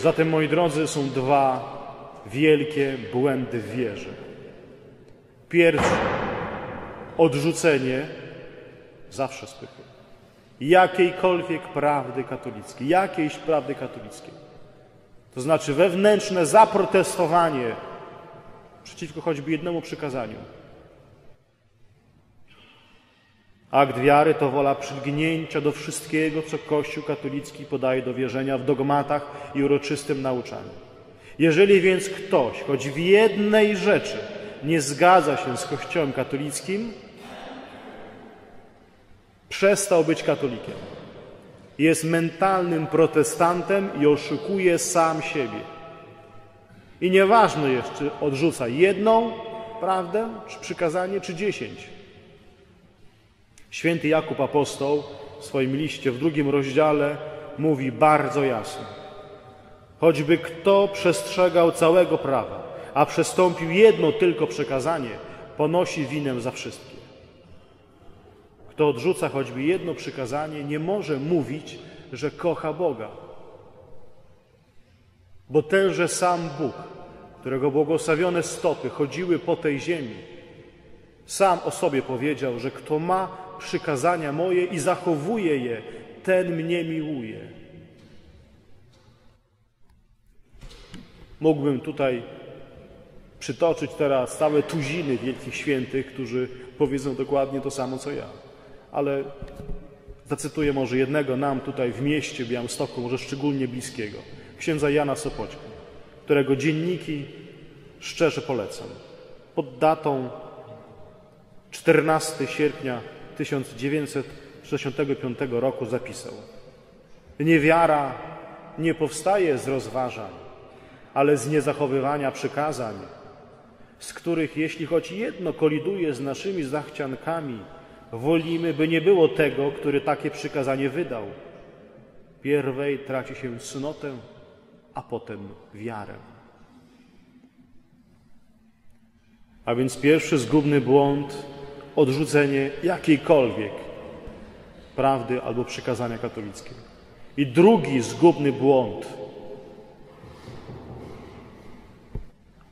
Zatem, moi drodzy, są dwa wielkie błędy w wierze. Pierwszy, odrzucenie zawsze spychy. Jakiejkolwiek prawdy katolickiej, jakiejś prawdy katolickiej. To znaczy wewnętrzne zaprotestowanie przeciwko choćby jednemu przykazaniu. Akt wiary to wola przylgnięcia do wszystkiego, co Kościół katolicki podaje do wierzenia w dogmatach i uroczystym nauczaniu. Jeżeli więc ktoś, choć w jednej rzeczy nie zgadza się z Kościołem katolickim, przestał być katolikiem. Jest mentalnym protestantem i oszukuje sam siebie. I nieważne jest, czy odrzuca jedną prawdę, czy przykazanie, czy dziesięć. Święty Jakub Apostoł w swoim liście w drugim rozdziale mówi bardzo jasno. Choćby kto przestrzegał całego prawa, a przestąpił jedno tylko przekazanie, ponosi winę za wszystkie. Kto odrzuca choćby jedno przykazanie, nie może mówić, że kocha Boga. Bo tenże sam Bóg, którego błogosławione stopy chodziły po tej ziemi, sam o sobie powiedział, że kto ma przykazania moje i zachowuje je, ten mnie miłuje. Mógłbym tutaj przytoczyć teraz całe tuziny wielkich świętych, którzy powiedzą dokładnie to samo co ja. Ale zacytuję może jednego nam tutaj w mieście Białymstoku, może szczególnie bliskiego, księdza Jana Sopoćka, którego dzienniki szczerze polecam. Pod datą 14 sierpnia 1965 roku zapisał: Niewiara nie powstaje z rozważań, ale z niezachowywania przykazań, z których jeśli choć jedno koliduje z naszymi zachciankami, wolimy, by nie było tego, który takie przykazanie wydał. Pierwej traci się cnotę, a potem wiarę. A więc pierwszy zgubny błąd odrzucenie jakiejkolwiek prawdy albo przykazania katolickiego. I drugi zgubny błąd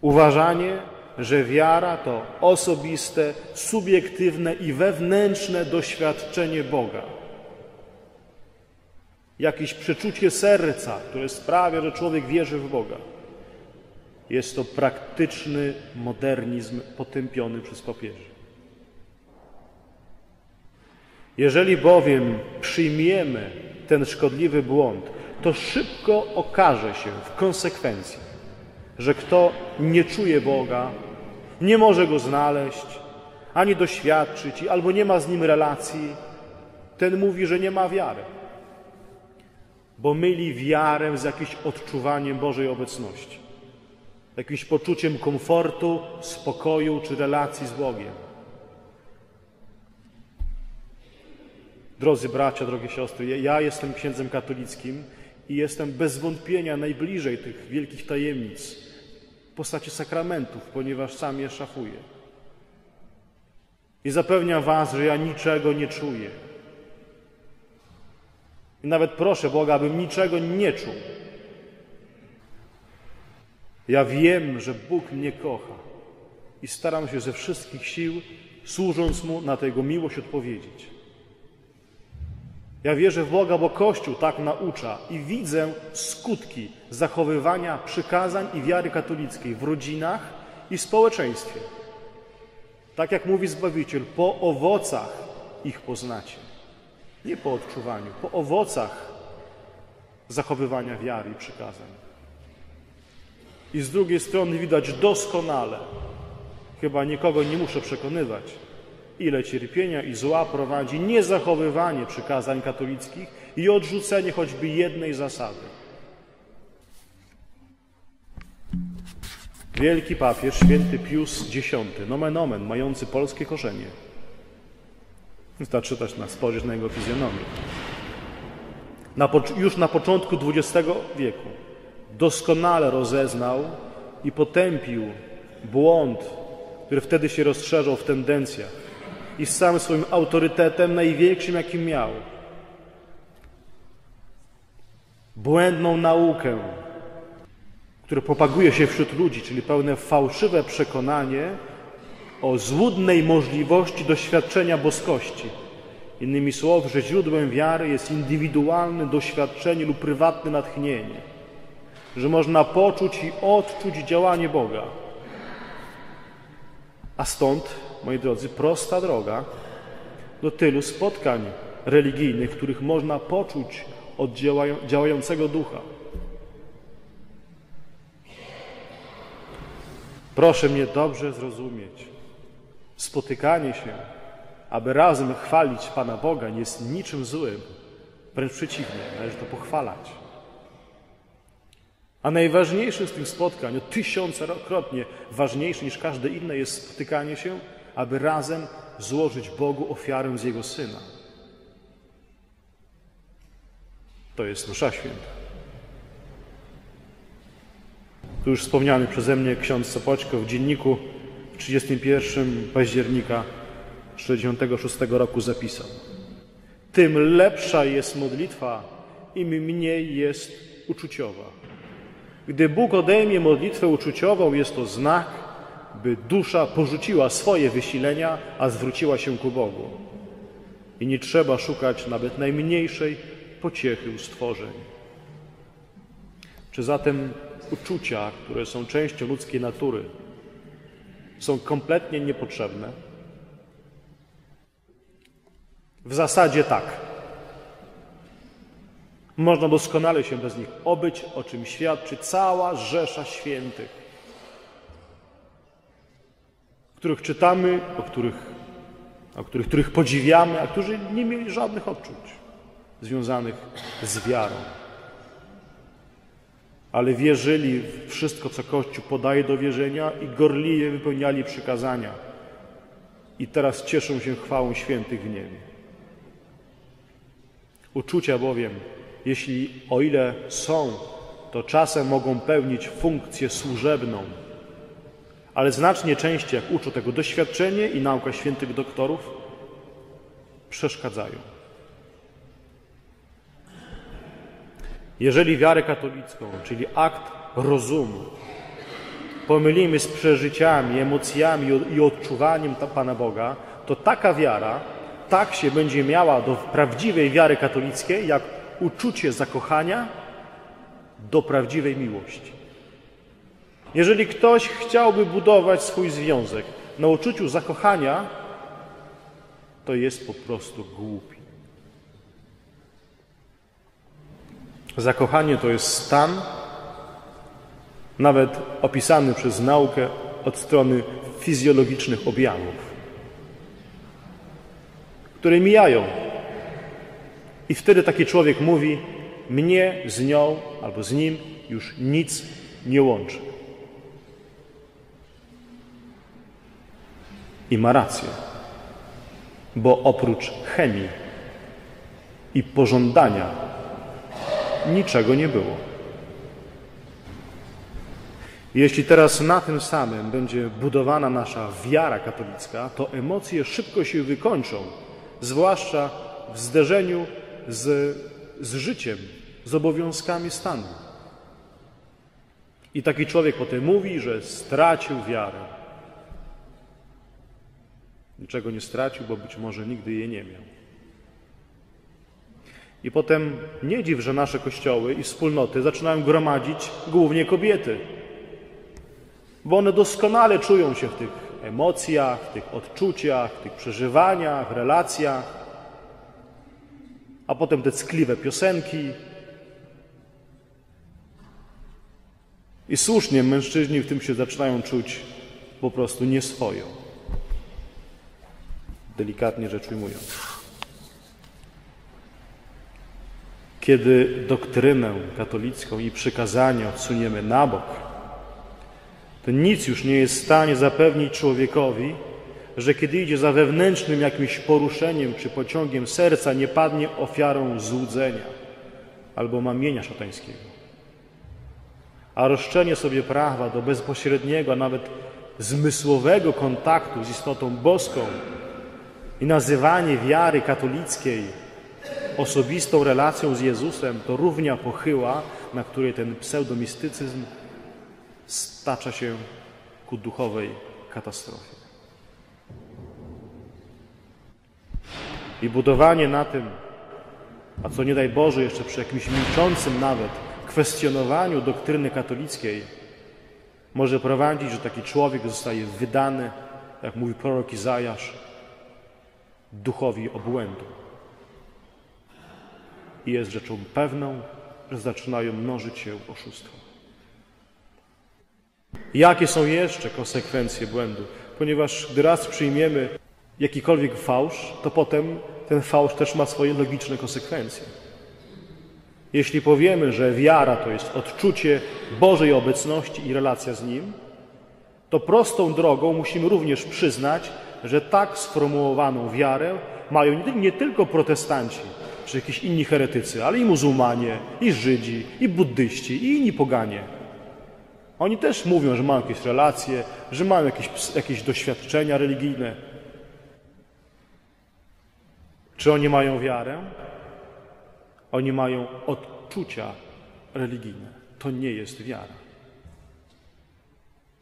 uważanie, że wiara to osobiste, subiektywne i wewnętrzne doświadczenie Boga. Jakieś przeczucie serca, które sprawia, że człowiek wierzy w Boga. Jest to praktyczny modernizm potępiony przez papieży. Jeżeli bowiem przyjmiemy ten szkodliwy błąd, to szybko okaże się w konsekwencji, że kto nie czuje Boga, nie może go znaleźć, ani doświadczyć, albo nie ma z nim relacji, ten mówi, że nie ma wiary. Bo myli wiarę z jakimś odczuwaniem Bożej obecności, jakimś poczuciem komfortu, spokoju czy relacji z Bogiem. Drodzy bracia, drogie siostry, ja jestem księdzem katolickim i jestem bez wątpienia najbliżej tych wielkich tajemnic w postaci sakramentów, ponieważ sam je szafuję. I zapewniam Was, że ja niczego nie czuję. I nawet proszę Boga, abym niczego nie czuł. Ja wiem, że Bóg mnie kocha i staram się ze wszystkich sił, służąc Mu, na tego miłość odpowiedzieć. Ja wierzę w Boga, bo Kościół tak naucza i widzę skutki zachowywania przykazań i wiary katolickiej w rodzinach i społeczeństwie. Tak jak mówi Zbawiciel, po owocach ich poznacie. Nie po odczuwaniu, po owocach zachowywania wiary i przykazań. I z drugiej strony widać doskonale, chyba nikogo nie muszę przekonywać, ile cierpienia i zła prowadzi niezachowywanie przykazań katolickich i odrzucenie choćby jednej zasady. Wielki papież, święty Pius X, nomen omen, mający polskie korzenie. Wystarczy czytać na, spojrzeć na jego fizjonomię. Na, już na początku XX wieku doskonale rozeznał i potępił błąd, który wtedy się rozszerzał w tendencjach i z całym swoim autorytetem, największym jakim miał. Błędną naukę które propaguje się wśród ludzi, czyli pełne fałszywe przekonanie o złudnej możliwości doświadczenia boskości. Innymi słowy, że źródłem wiary jest indywidualne doświadczenie lub prywatne natchnienie, że można poczuć i odczuć działanie Boga. A stąd, moi drodzy, prosta droga do tylu spotkań religijnych, w których można poczuć od działającego ducha. Proszę mnie dobrze zrozumieć. Spotykanie się, aby razem chwalić Pana Boga, nie jest niczym złym. Wręcz przeciwnie, należy to pochwalać. A najważniejszym z tych spotkań, o tysiącekrotnie ważniejsze niż każde inne, jest spotykanie się, aby razem złożyć Bogu ofiarę z Jego Syna. To jest Msza Święta. Tu już wspomniany przeze mnie ksiądz Sopoćko w dzienniku w 31 października 1966 roku zapisał. Tym lepsza jest modlitwa, im mniej jest uczuciowa. Gdy Bóg odejmie modlitwę uczuciową, jest to znak, by dusza porzuciła swoje wysilenia, a zwróciła się ku Bogu. I nie trzeba szukać nawet najmniejszej pociechy u stworzeń. Czy zatem uczucia, które są częścią ludzkiej natury, są kompletnie niepotrzebne? W zasadzie tak. Można doskonale się bez nich obyć, o czym świadczy cała rzesza świętych, których czytamy, o których, o których, których podziwiamy, a którzy nie mieli żadnych odczuć związanych z wiarą. Ale wierzyli w wszystko, co Kościół podaje do wierzenia i gorliwie wypełniali przykazania. I teraz cieszą się chwałą świętych w niebie. Uczucia bowiem, jeśli o ile są, to czasem mogą pełnić funkcję służebną, ale znacznie częściej, jak uczą tego doświadczenie i nauka świętych doktorów, przeszkadzają. Jeżeli wiarę katolicką, czyli akt rozumu, pomylimy z przeżyciami, emocjami i odczuwaniem Pana Boga, to taka wiara tak się będzie miała do prawdziwej wiary katolickiej, jak uczucie zakochania do prawdziwej miłości. Jeżeli ktoś chciałby budować swój związek na uczuciu zakochania, to jest po prostu głupi. Zakochanie to jest stan, nawet opisany przez naukę od strony fizjologicznych objawów, które mijają. I wtedy taki człowiek mówi: Mnie z nią albo z nim już nic nie łączy. I ma rację, bo oprócz chemii i pożądania niczego nie było. Jeśli teraz na tym samym będzie budowana nasza wiara katolicka, to emocje szybko się wykończą, zwłaszcza w zderzeniu z, z życiem, z obowiązkami stanu. I taki człowiek potem mówi, że stracił wiarę. Niczego nie stracił, bo być może nigdy jej nie miał. I potem nie dziw, że nasze kościoły i wspólnoty zaczynają gromadzić głównie kobiety, bo one doskonale czują się w tych emocjach, w tych odczuciach, w tych przeżywaniach, relacjach, a potem te ckliwe piosenki. I słusznie mężczyźni w tym się zaczynają czuć po prostu nieswojo, delikatnie rzecz ujmując. Kiedy doktrynę katolicką i przykazania odsuniemy na bok, to nic już nie jest w stanie zapewnić człowiekowi, że kiedy idzie za wewnętrznym jakimś poruszeniem czy pociągiem serca, nie padnie ofiarą złudzenia albo mamienia szatańskiego. A roszczenie sobie prawa do bezpośredniego, a nawet zmysłowego kontaktu z istotą boską i nazywanie wiary katolickiej osobistą relacją z Jezusem to równia pochyła, na której ten pseudomistycyzm stacza się ku duchowej katastrofie. I budowanie na tym, a co nie daj Boże, jeszcze przy jakimś milczącym nawet kwestionowaniu doktryny katolickiej, może prowadzić, że taki człowiek zostaje wydany, jak mówi prorok Izajasz, duchowi obłędu. I jest rzeczą pewną, że zaczynają mnożyć się oszustwa. Jakie są jeszcze konsekwencje błędu? Ponieważ gdy raz przyjmiemy jakikolwiek fałsz, to potem ten fałsz też ma swoje logiczne konsekwencje. Jeśli powiemy, że wiara to jest odczucie Bożej obecności i relacja z Nim, to prostą drogą musimy również przyznać, że tak sformułowaną wiarę mają nie tylko protestanci czy jakiś inni heretycy, ale i muzułmanie, i Żydzi, i buddyści, i inni poganie. Oni też mówią, że mają jakieś relacje, że mają jakieś, jakieś doświadczenia religijne. Czy oni mają wiarę? Oni mają odczucia religijne. To nie jest wiara.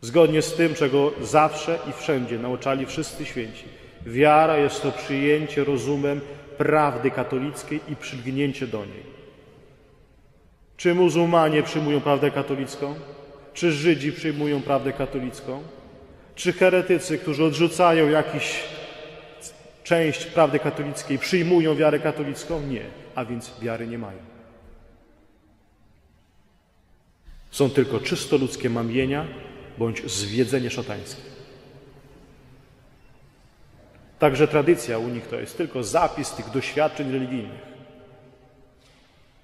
Zgodnie z tym, czego zawsze i wszędzie nauczali wszyscy święci. Wiara jest to przyjęcie rozumem prawdy katolickiej i przylgnięcie do niej. Czy muzułmanie przyjmują prawdę katolicką? Czy Żydzi przyjmują prawdę katolicką? Czy heretycy, którzy odrzucają jakiś część prawdy katolickiej, przyjmują wiarę katolicką? Nie, a więc wiary nie mają. Są tylko czysto ludzkie mamienia bądź zwiedzenie szatańskie. Także tradycja u nich to jest tylko zapis tych doświadczeń religijnych.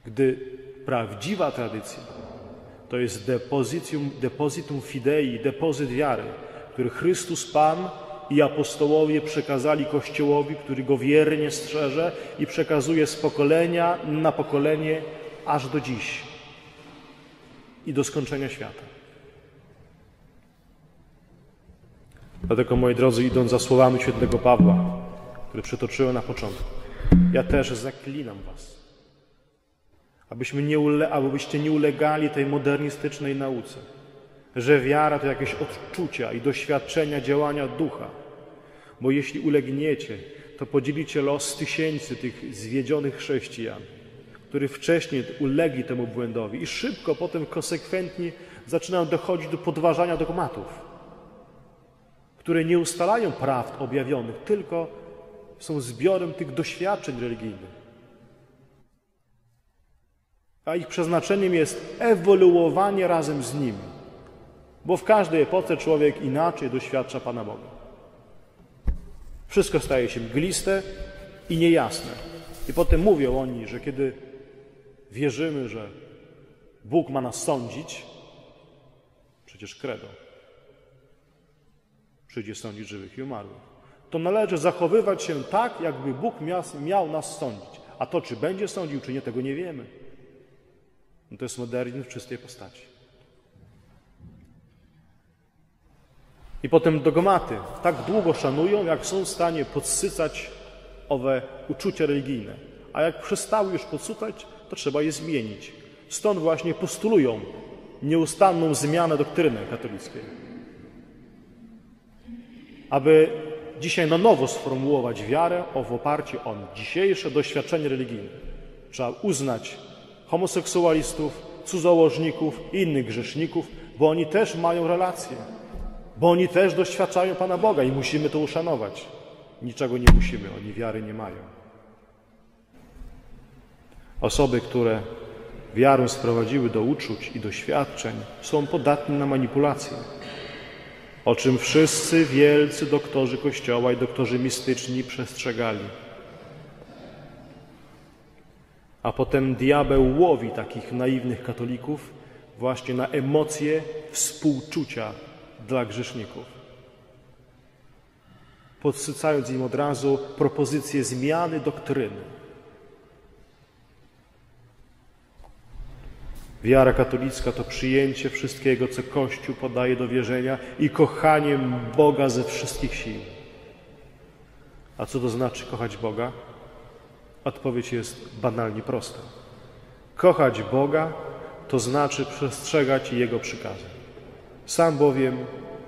Gdy prawdziwa tradycja to jest depozytum, depozytum fidei, depozyt wiary, który Chrystus Pan i apostołowie przekazali Kościołowi, który go wiernie strzeże i przekazuje z pokolenia na pokolenie aż do dziś i do skończenia świata. Dlatego, moi drodzy, idąc za słowami świętego Pawła, które przytoczyłem na początku, ja też zaklinam Was, abyśmy nie ule, abyście nie ulegali tej modernistycznej nauce, że wiara to jakieś odczucia i doświadczenia działania ducha. Bo jeśli ulegniecie, to podzielicie los tysięcy tych zwiedzionych chrześcijan, którzy wcześniej ulegli temu błędowi i szybko potem konsekwentnie zaczynają dochodzić do podważania dogmatów które nie ustalają prawd objawionych, tylko są zbiorem tych doświadczeń religijnych. A ich przeznaczeniem jest ewoluowanie razem z Nim, bo w każdej epoce człowiek inaczej doświadcza Pana Boga. Wszystko staje się mgliste i niejasne. I potem mówią oni, że kiedy wierzymy, że Bóg ma nas sądzić, przecież kredo, przyjdzie sądzić żywych i umarłych. To należy zachowywać się tak, jakby Bóg miał nas sądzić. A to, czy będzie sądził, czy nie, tego nie wiemy. No to jest modernizm w czystej postaci. I potem dogmaty tak długo szanują, jak są w stanie podsycać owe uczucia religijne. A jak przestały już podsycać, to trzeba je zmienić. Stąd właśnie postulują nieustanną zmianę doktryny katolickiej aby dzisiaj na nowo sformułować wiarę w oparciu o dzisiejsze doświadczenie religijne. Trzeba uznać homoseksualistów, cudzołożników i innych grzeszników, bo oni też mają relacje, bo oni też doświadczają Pana Boga i musimy to uszanować. Niczego nie musimy, oni wiary nie mają. Osoby, które wiarę sprowadziły do uczuć i doświadczeń, są podatne na manipulacje o czym wszyscy wielcy doktorzy Kościoła i doktorzy mistyczni przestrzegali. A potem diabeł łowi takich naiwnych katolików właśnie na emocje współczucia dla grzeszników, podsycając im od razu propozycję zmiany doktryny. Wiara katolicka to przyjęcie wszystkiego, co Kościół podaje do wierzenia i kochanie Boga ze wszystkich sił. A co to znaczy kochać Boga? Odpowiedź jest banalnie prosta. Kochać Boga to znaczy przestrzegać Jego przykazań. Sam bowiem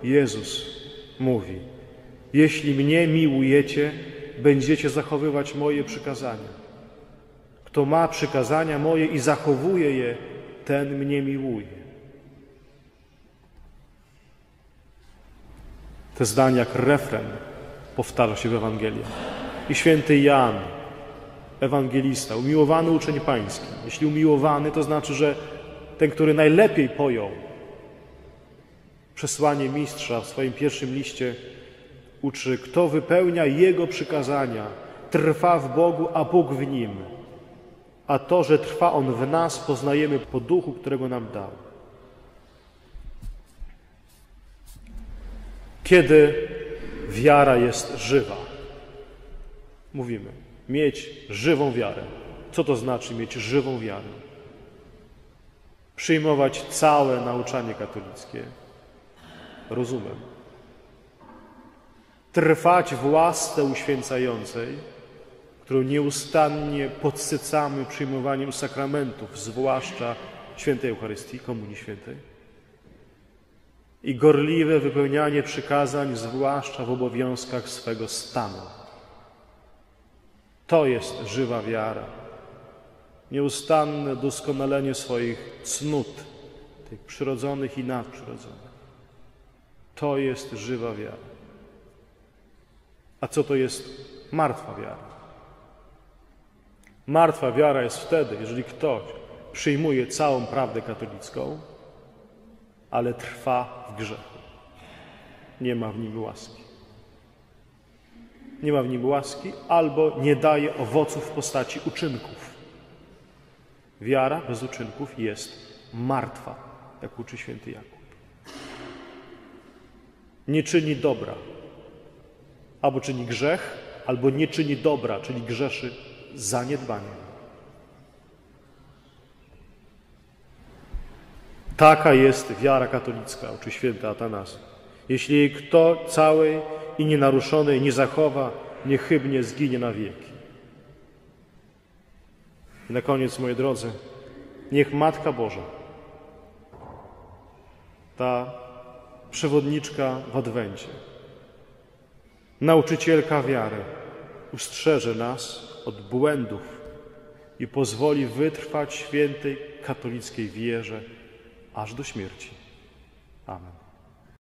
Jezus mówi: Jeśli mnie miłujecie, będziecie zachowywać moje przykazania. Kto ma przykazania moje i zachowuje je, ten mnie miłuje. Te zdania jak refren powtarza się w Ewangelii. I święty Jan, ewangelista, umiłowany uczeń pański. Jeśli umiłowany, to znaczy, że ten, który najlepiej pojął przesłanie mistrza w swoim pierwszym liście, uczy, kto wypełnia jego przykazania, trwa w Bogu, a Bóg w nim. A to, że trwa on w nas, poznajemy po duchu, którego nam dał. Kiedy wiara jest żywa? Mówimy, mieć żywą wiarę. Co to znaczy mieć żywą wiarę? Przyjmować całe nauczanie katolickie. Rozumiem. Trwać w łasce uświęcającej, którą nieustannie podsycamy przyjmowaniem sakramentów, zwłaszcza świętej Eucharystii, Komunii Świętej. I gorliwe wypełnianie przykazań, zwłaszcza w obowiązkach swego stanu. To jest żywa wiara. Nieustanne doskonalenie swoich cnót, tych przyrodzonych i nadprzyrodzonych. To jest żywa wiara. A co to jest martwa wiara? Martwa wiara jest wtedy, jeżeli ktoś przyjmuje całą prawdę katolicką, ale trwa w grzechu. Nie ma w nim łaski. Nie ma w nim łaski albo nie daje owoców w postaci uczynków. Wiara bez uczynków jest martwa, jak uczy święty Jakub. Nie czyni dobra, albo czyni grzech, albo nie czyni dobra, czyli grzeszy zaniedbaniem. Taka jest wiara katolicka, uczy święty Atanas. Jeśli jej kto całej i nienaruszonej nie zachowa, niechybnie zginie na wieki. I na koniec, moi drodzy, niech Matka Boża, ta przewodniczka w Adwencie, nauczycielka wiary, ustrzeże nas od błędów i pozwoli wytrwać świętej katolickiej wierze aż do śmierci. Amen.